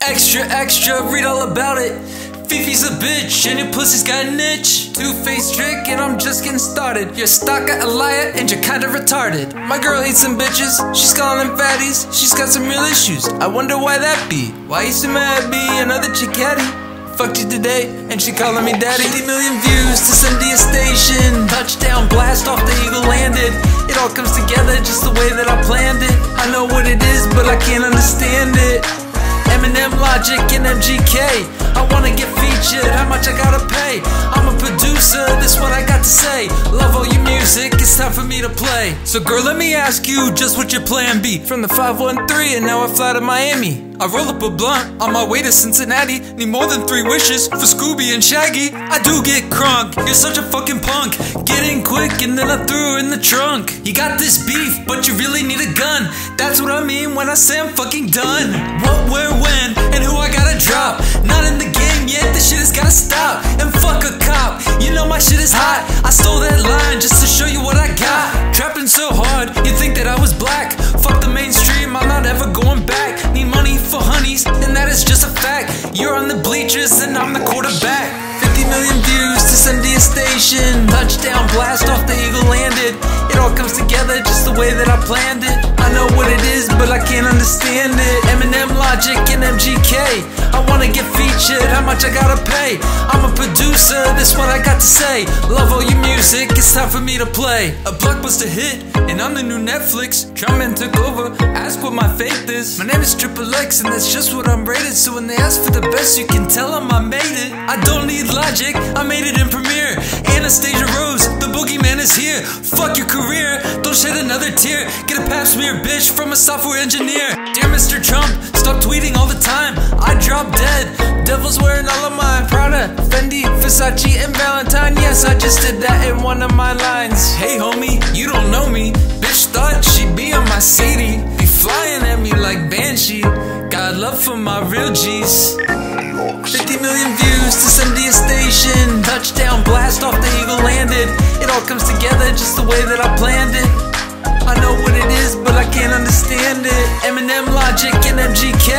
Extra, extra, read all about it. Fifi's a bitch and your pussy's got an itch. Two faced trick and I'm just getting started. You're at a liar and you're kinda retarded. My girl hates some bitches, she's calling them fatties. She's got some real issues, I wonder why that be. Why you so mad be another chick? Fucked you today, and she calling me daddy. 50 million views to Cynthia Station. Touchdown, blast off the eagle landed. It all comes together just the way that I planned it. I know what it is, but I can't understand it. Logic, and MGK. I wanna get featured, how much I gotta pay? I'm a producer, this what I got to say. Love all your music, it's time for me to play. So, girl, let me ask you just what your plan be. From the 513, and now I fly to Miami. I roll up a blunt on my way to Cincinnati. Need more than three wishes for Scooby and Shaggy. I do get crunk, you're such a fucking punk. Get in quick, and then I threw in the trunk. You got this beef, but you really need a gun. That's what I mean when I say I'm fucking done. What, where, when, and who I gotta drop. Not in the game yet, this shit has gotta stop. And fuck a cop, you know my shit is hot. I stole that line going back. Need money for honeys, and that is just a fact. You're on the bleachers, and I'm the quarterback. 50 million views to Cynthia Station. Touchdown, blast off the eagle landed. It all comes together just the way that I planned it. I know what it is, but I can't understand it. Eminem, Logic, and MGK. I wanna much I gotta pay? I'm a producer, this what I got to say. Love all your music, it's time for me to play. A blockbuster hit, and I'm the new Netflix. Drummond took over, ask what my faith is. My name is Triple X, and that's just what I'm rated. So when they ask for the best, you can tell them I made it. I don't need logic, I made it in Premiere. Anastasia Rose, the boogeyman is here. Fuck your career, don't shed another tear. Get a pap smear, bitch, from a software engineer. Dear Mr. Trump, stop tweeting all the time. I drop dead. Devil's wearing all of my Prada, Fendi, Versace, and Valentine. Yes, I just did that in one of my lines. Hey, homie, you don't know me. Bitch thought she'd be on my CD. Be flying at me like Banshee. Got love for my real G's. 50 million views to Cynthia Station. Touchdown, blast off the eagle landed. It all comes together just the way that I planned it. I know what it is, but I can't understand it. Eminem, Logic, and MGK.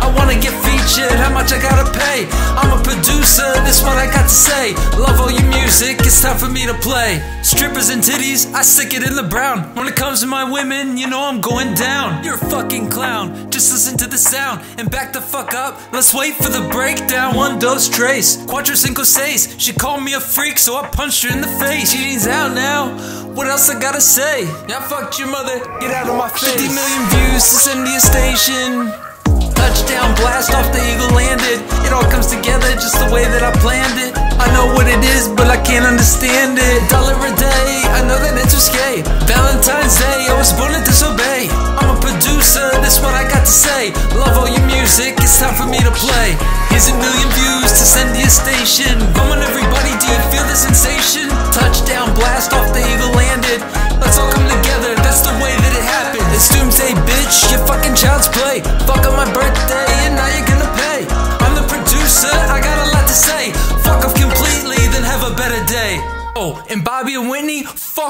I wanna get featured, how much I gotta pay? I'm a producer, this what I got to say. Love all your music, it's time for me to play. Strippers and titties, I stick it in the brown. When it comes to my women, you know I'm going down. You're a fucking clown, just listen to the sound and back the fuck up. Let's wait for the breakdown. One dos tres, cuatro cinco seis. She called me a freak, so I punched her in the face. She's out now. What else I gotta say? Yeah, fucked your mother. Get out of my face. 50 million views to Cynthia Station. Touchdown, blast off the eagle landed. It all comes together just the way that I planned it. I know what it is, but I can't understand it. Dollar a day, I know that it's risque. Valentine's Day, I was born to disobey. I'm a producer, that's what I got to say. Love all your music, it's time for me to play. Here's a million views to Cynthia Station. Come on,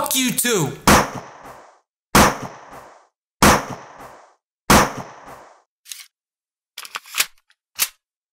fuck you too.